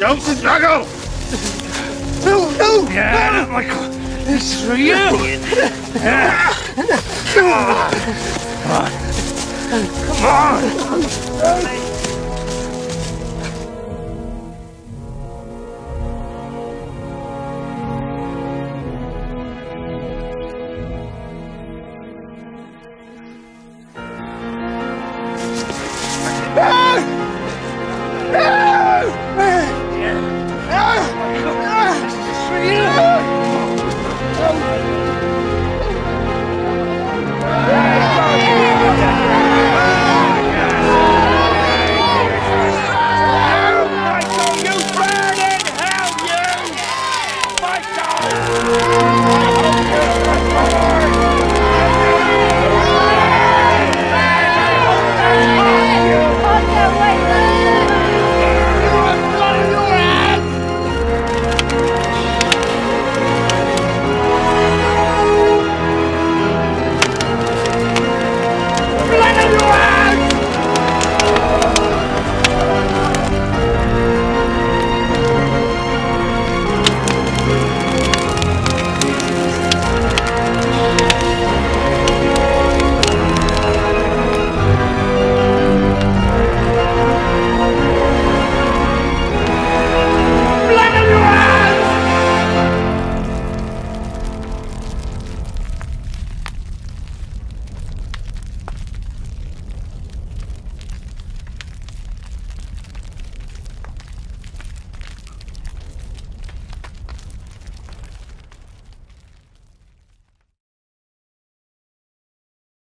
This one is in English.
Don't struggle! No, no! Yeah, out of my car! This is for you! Come on! Come on!